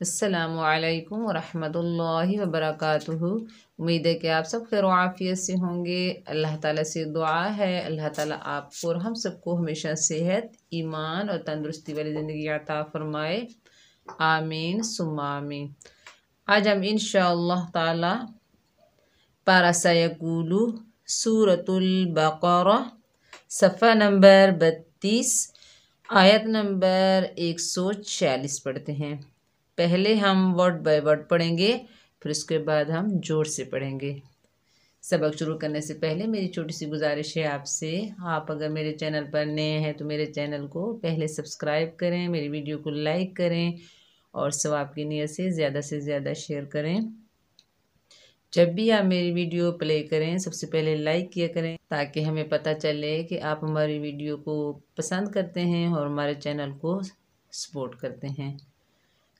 السلام علیکم ورحمۃ اللہ وبرکاتہ۔ امید ہے کہ آپ سب خیر و عافیت سے ہوں گے۔ اللہ تعالیٰ سے دعا ہے۔ اللہ تعالیٰ آپ کو اور ہم سب کو ہمیشہ صحت، ایمان اور تندرستی والی زندگی عطا فرمائے۔ آمین سم آمین۔ آج ہم انشاءاللہ اللہ تعالیٰ پارا سیقولو سورة البقرہ، صفحہ نمبر بتیس، آیت نمبر ایک سو چھیالیس پڑھتے ہیں۔ پہلے ہم word by word پڑھیں گے، پھر اس کے بعد ہم جوڑ سے پڑھیں گے۔ سبق شروع کرنے سے پہلے میری چھوٹی سی گزارش ہے آپ سے، آپ اگر میرے چینل پر نئے ہیں تو میرے چینل کو پہلے subscribe کریں، میری ویڈیو کو like کریں اور ثواب کی نیت سے زیادہ سے زیادہ share کریں۔ جب بھی آپ میری ویڈیو play کریں، سب سے پہلے like کیا کریں تاکہ ہمیں پتہ چلے کہ آپ ہماری ویڈیو کو پسند کرتے ہیں اور ہمارے چینل کو support کرتے ہیں۔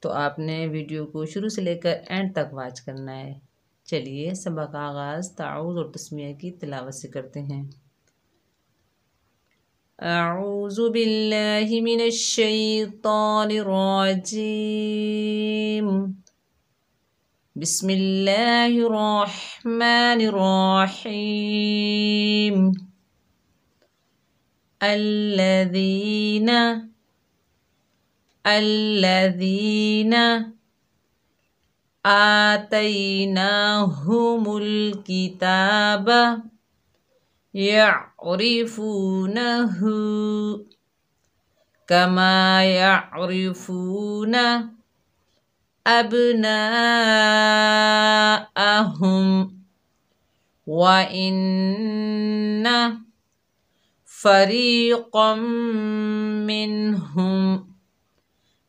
تو آپ نے ویڈیو کو شروع سے لے کر end تک watch کرنا ہے۔ چلیے، سبق آغاز تعوض اور تسمیہ کی تلاوت سے کرتے ہیں۔ اعوذ باللہ من الشیطان الرجیم۔ بسم اللہ الرحمن الرحیم۔ الَّذِينَ الذين آتيناهم الكتاب يعرفونه كما يعرفون أبناءهم وإن فريقا منهم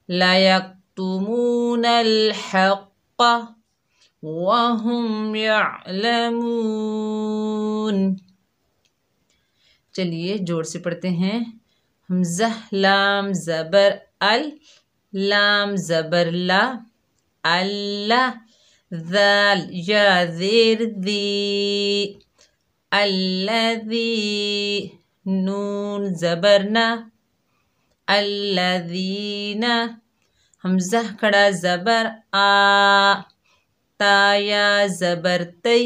लयक्तुमून الحق वहुम यअलमून चलिए जोर से पढ़ते हैं हमजा लाम ज़बर अल लाम ज़बर ला अल्लाह ذال या ज़ेर दी अल्लज़ी नून ज़बरना الذین همزه کړه زبر آ تا یا زبر تی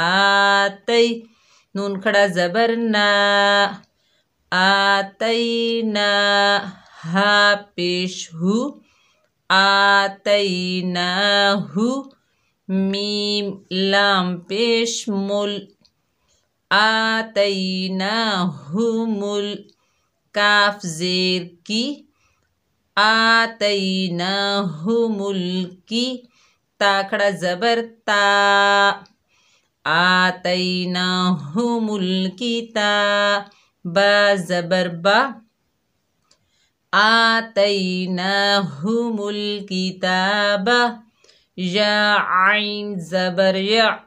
آتی نون کړه زبر نا آتینا ها پیش هو آتینا هو میم لام پیش مل آتینا هو مل. كاف زير كي آتيناهم الكي تاكرا زبر تا آتيناهم الكتا با زبر با آتيناهم الكتاب يا عين زبر يع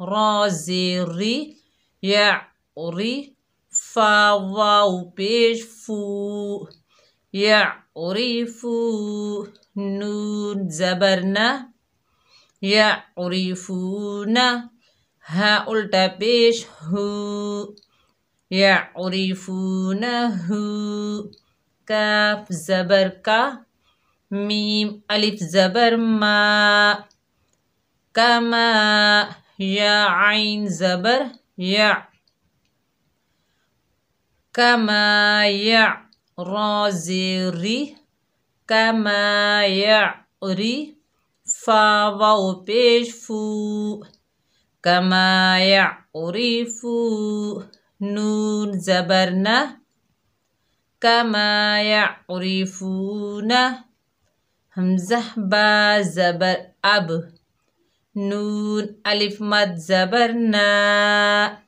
را زير ري يع ري فا واو بيش فو يعرف نون زبرنا يعرفون ها الٹا پیش هو يعرفون هو كاف زبر كا ميم ألف زبر ما كما يا عين زبر يعرفون كما يعرزري كما يعري فاو بيش فو كما يعرف نون زبرنا كما يعرفون همزة با زبر أب نون ألف مد زبرنا.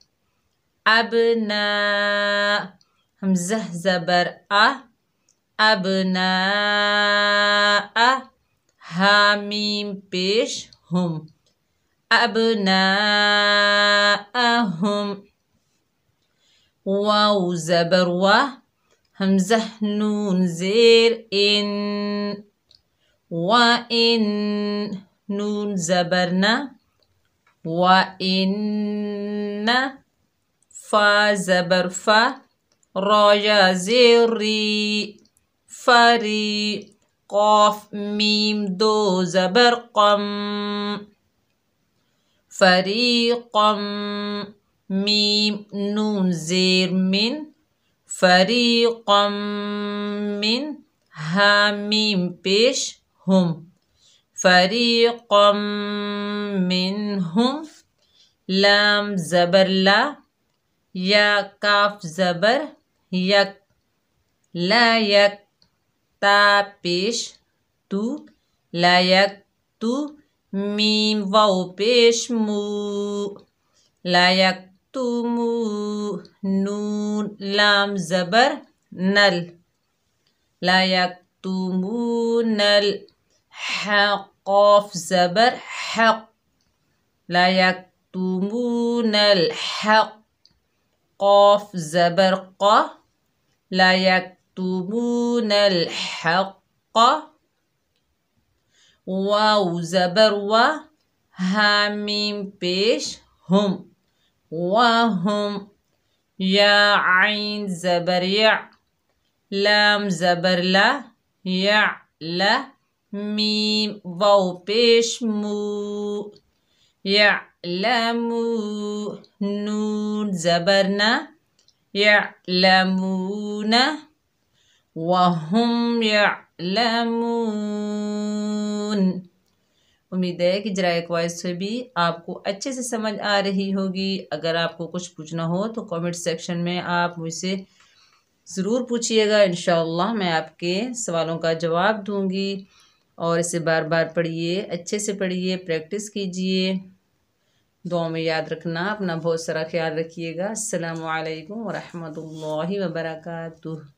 أبناء. همزة زبر أ. أبناء. هاميم بيش. هم. أبناءهم. واو زبر و. همزة نون زير إن. وإن نون زبرنا. وإن فا زبر فا راجا زيري فري قاف ميم دو زبر قم فريقا ميم نون زير من فريقا من ها ميم بيش هم فريقا منهم لام زبر لا يا كاف زبر يك لا يك تا بيش تو لا يك تو ميم واو بيش مو لا يك تو مو نون لام زبر نل لا يك تو مو نل ح قاف زبر حق لا يك تو مو نل حق قاف زبرقة لا يكتبون الحق. واو زبر و هاميم بيش هم. وهم. يا عين زبر يع. لام زبر لا يع لا ميم. واو بيش مو. يعلمون نون زبرنا يعلمون وهم يعلمون امید ہے کہ اجرائے قواعد سے بھی آپ کو اچھے سے سمجھ آ رہی ہوگی۔ اگر آپ کو کچھ پوچھنا ہو تو comment section میں آپ مجھ سے ضرور پوچھیے گا۔ انشاءاللہ میں آپ کے سوالوں کا جواب دوں گی اور اسے بار بار پڑھیے، اچھے سے پڑھیے practice کیجیے۔ دعاؤں میں یاد رکھنا، اپنا بہت سارا خیال رکھیے گا۔ السلام علیکم ورحمۃ اللہ وبرکاتہ۔